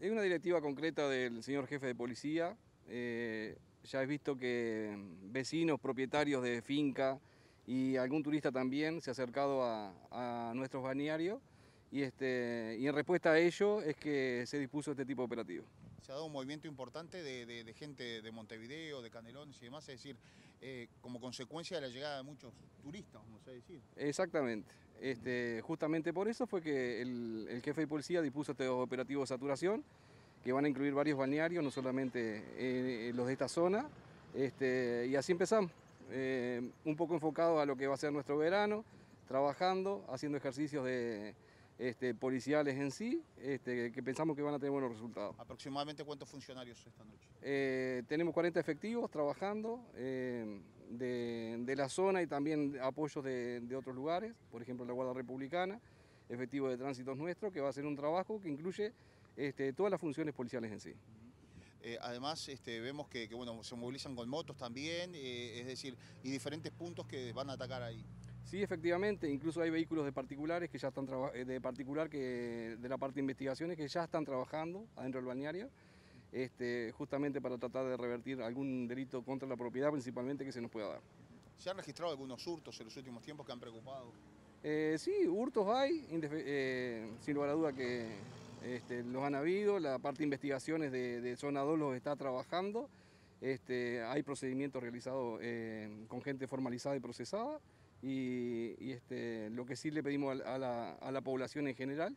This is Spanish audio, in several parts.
Es una directiva concreta del señor jefe de policía. Eh, ya he visto que vecinos, propietarios de finca y algún turista también se ha acercado a, nuestros balnearios y, este, y en respuesta a ello es que se dispuso este tipo de operativo se ha dado un movimiento importante de, gente de Montevideo, de Canelones y demás, es decir, eh, como consecuencia de la llegada de muchos turistas, vamos a decir. Exactamente. Este, justamente por eso fue que el, jefe de policía dispuso este operativo de saturación, que van a incluir varios balnearios, no solamente eh, los de esta zona, este, y así empezamos, eh, un poco enfocado a lo que va a ser nuestro verano, trabajando, haciendo ejercicios de este, policiales en sí, este, que pensamos que van a tener buenos resultados. ¿Aproximadamente cuántos funcionarios esta noche? Eh, tenemos 40 efectivos trabajando eh, de, la zona y también apoyos de, otros lugares, por ejemplo la Guardia Republicana, efectivo de tránsito nuestro, que va a hacer un trabajo que incluye este, todas las funciones policiales en sí. Eh, además, vemos que, bueno, se movilizan con motos también, es decir, y diferentes puntos que van a atacar ahí. Sí, efectivamente, incluso hay vehículos de particulares que ya están eh, de particular que de la parte de investigaciones que ya están trabajando adentro del balneario, este, justamente para tratar de revertir algún delito contra la propiedad, principalmente que se nos pueda dar. ¿Se han registrado algunos hurtos en los últimos tiempos que han preocupado? Eh, sí, hurtos hay, eh, sin lugar a duda que este, los han habido, la parte de investigaciones de, Zona 2 los está trabajando, este, hay procedimientos realizados con gente formalizada y procesada y, este, lo que sí le pedimos a la, población en general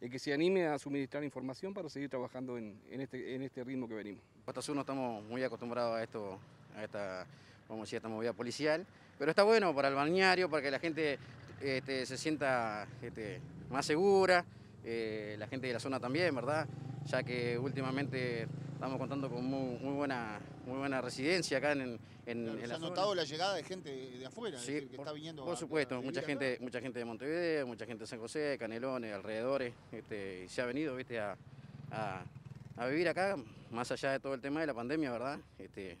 es que se anime a suministrar información para seguir trabajando en, este, en este ritmo que venimos. Costa Sur no estamos muy acostumbrados a esto, a esta, vamos a esta movida policial, pero está bueno para el balneario, para que la gente este, se sienta este, más segura, eh, la gente de la zona también, ¿verdad? Ya que últimamente estamos contando con muy, buena muy buena residencia acá en, en, ¿Se ha notado la llegada de gente de afuera? Sí, que está viniendo por supuesto, mucha gente, mucha gente de Montevideo, mucha gente de San José, Canelones, alrededores, este, se ha venido ¿viste? A, vivir acá, más allá de todo el tema de la pandemia, ¿verdad? Este,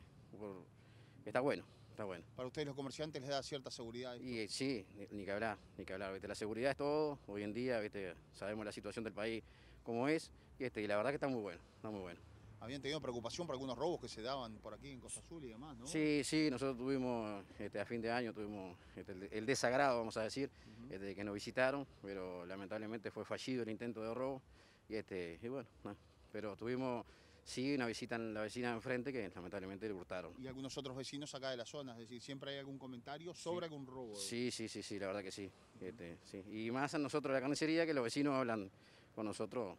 está bueno. Está bueno. Para ustedes los comerciantes les da cierta seguridad. Y sí, ni, que hablar, ni que hablar. ¿viste? La seguridad es todo, hoy en día, ¿viste? sabemos la situación del país como es, y, este, y la verdad que está muy bueno, está muy bueno habían tenido preocupación por algunos robos que se daban por aquí en Costa Azul y demás, ¿no? Sí, sí, nosotros tuvimos, este, a fin de año tuvimos este, el desagrado, vamos a decir, de este, que nos visitaron, pero lamentablemente fue fallido el intento de robo, y, este, y bueno, pero tuvimos sí una visita en la vecina de enfrente que lamentablemente le hurtaron. ¿Y algunos otros vecinos acá de la zona? Es decir, ¿siempre hay algún comentario sobre algún robo? Sí, sí, sí, sí, la verdad que sí. Este, sí. Y más a nosotros la carnicería que los vecinos hablan con nosotros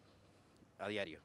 a diario.